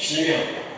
十秒。